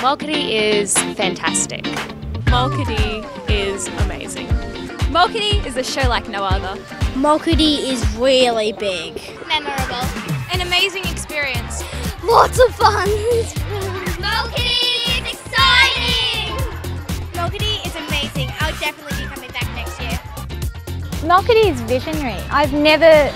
Mulkadee is fantastic. Mulkadee is amazing. Mulkadee is a show like no other. Mulkadee is really big. Memorable. An amazing experience. Lots of fun. Mulkadee is exciting! Mulkadee is amazing. I'll definitely be coming back next year. Mulkadee is visionary. I've never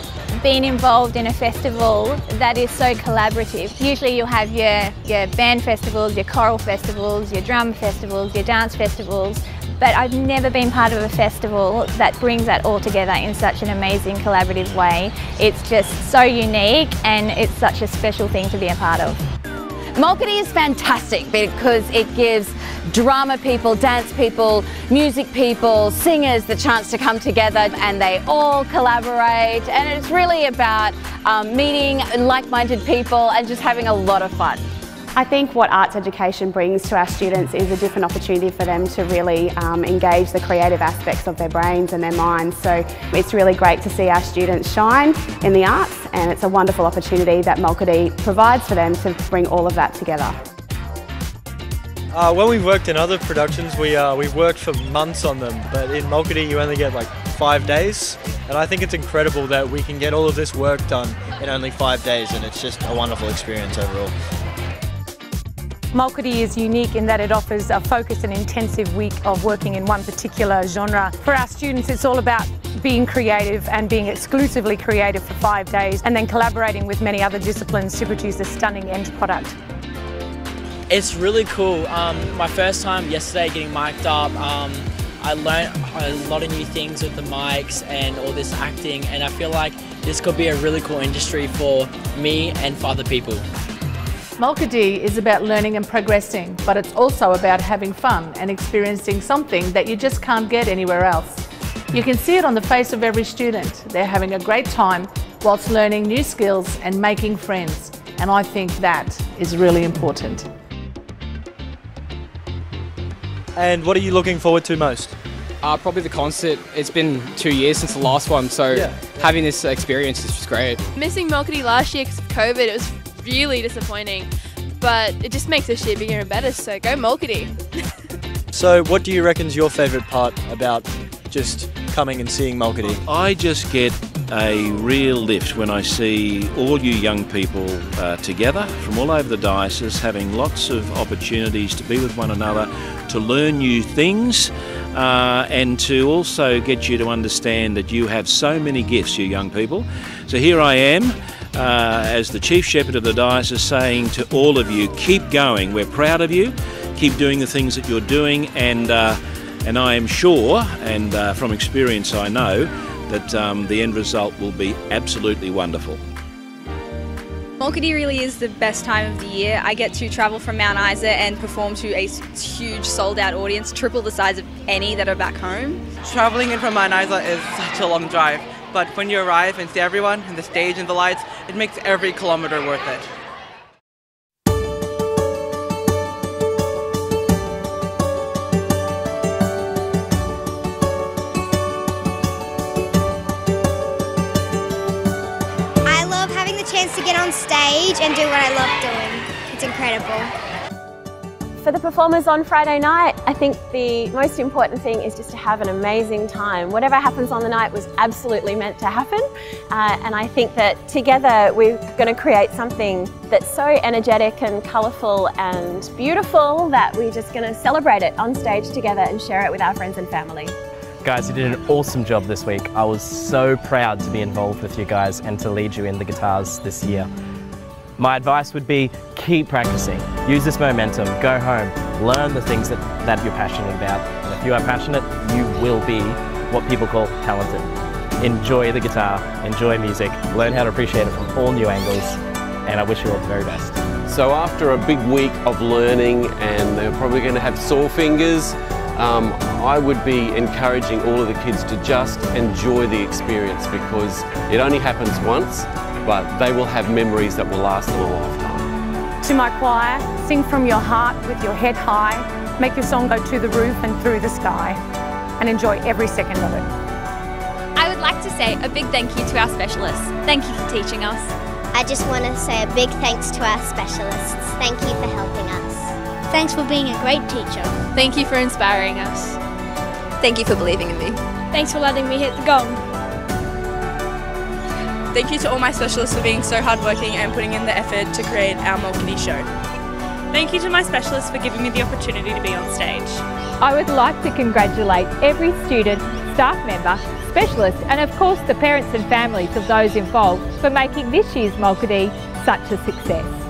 been involved in a festival that is so collaborative. Usually you'll have your, your band festivals, your choral festivals, your drum festivals, your dance festivals, but I've never been part of a festival that brings that all together in such an amazing collaborative way. It's just so unique and it's such a special thing to be a part of. Mulkadee is fantastic because it gives drama people, dance people, music people, singers the chance to come together and they all collaborate and it's really about um, meeting like-minded people and just having a lot of fun. I think what arts education brings to our students is a different opportunity for them to really um, engage the creative aspects of their brains and their minds. So it's really great to see our students shine in the arts and it's a wonderful opportunity that Mulkadee provides for them to bring all of that together. Uh, when we've worked in other productions, we, uh, we've worked for months on them, but in Mulkadee you only get like five days. And I think it's incredible that we can get all of this work done in only five days and it's just a wonderful experience overall. Mulkadee is unique in that it offers a focused and intensive week of working in one particular genre. For our students, it's all about being creative and being exclusively creative for five days and then collaborating with many other disciplines to produce a stunning end product. It's really cool. Um, my first time yesterday getting mic'd up, um, I learned a lot of new things with the mics and all this acting and I feel like this could be a really cool industry for me and for other people. Mulkadee is about learning and progressing, but it's also about having fun and experiencing something that you just can't get anywhere else. You can see it on the face of every student. They're having a great time whilst learning new skills and making friends. And I think that is really important. And what are you looking forward to most? Uh, probably the concert. It's been two years since the last one, so yeah. having this experience is just great. Missing Mulkadee last year because of COVID, it was really disappointing, but it just makes this year bigger and better, so go Mulkadee. so what do you reckon is your favourite part about just coming and seeing Mulkadee? I just get a real lift when I see all you young people uh, together from all over the diocese having lots of opportunities to be with one another, to learn new things, uh, and to also get you to understand that you have so many gifts, you young people. So here I am. Uh, as the Chief Shepherd of the Diocese, saying to all of you, keep going. We're proud of you. Keep doing the things that you're doing, and uh, and I am sure, and uh, from experience, I know that um, the end result will be absolutely wonderful. Mulkadee really is the best time of the year. I get to travel from Mount Isa and perform to a huge sold out audience, triple the size of any that are back home. Traveling in from Mount Isa is such a long drive, but when you arrive and see everyone and the stage and the lights, it makes every kilometer worth it. Chance to get on stage and do what I love doing. It's incredible. For the performers on Friday night, I think the most important thing is just to have an amazing time. Whatever happens on the night was absolutely meant to happen. Uh, and I think that together we're going to create something that's so energetic and colourful and beautiful that we're just going to celebrate it on stage together and share it with our friends and family. Guys, you did an awesome job this week. I was so proud to be involved with you guys and to lead you in the guitars this year. My advice would be keep practicing. Use this momentum, go home, learn the things that, that you're passionate about. And if you are passionate, you will be what people call talented. Enjoy the guitar, enjoy music, learn how to appreciate it from all new angles, and I wish you all the very best. So after a big week of learning and they're probably going to have sore fingers, um, I would be encouraging all of the kids to just enjoy the experience because it only happens once, but they will have memories that will last them a lifetime. To my choir, sing from your heart with your head high, make your song go to the roof and through the sky, and enjoy every second of it. I would like to say a big thank you to our specialists. Thank you for teaching us. I just want to say a big thanks to our specialists. Thank you for helping us. Thanks for being a great teacher. Thank you for inspiring us. Thank you for believing in me. Thanks for letting me hit the gong. Thank you to all my specialists for being so hardworking and putting in the effort to create our Mulkadee show. Thank you to my specialists for giving me the opportunity to be on stage. I would like to congratulate every student, staff member, specialist and of course the parents and families of those involved for making this year's Mulkadee such a success.